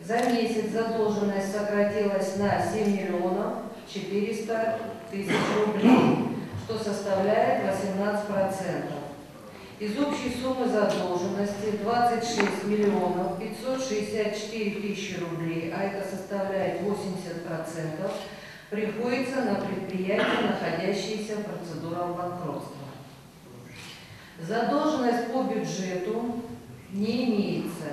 За месяц задолженность сократилась на 7 миллионов 400 тысяч рублей, что составляет 18%. Из общей суммы задолженности 26 миллионов 564 тысячи рублей, а это составляет 80%, приходится на предприятия, находящиеся в процедурах банкротства. Задолженность по бюджету не имеется.